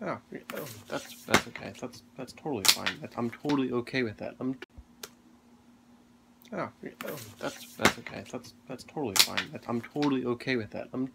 Oh, that's that's okay. That's that's totally fine. That's, I'm totally okay with that. I'm. Oh, oh, that's that's okay. That's that's totally fine. That's, I'm totally okay with that. I'm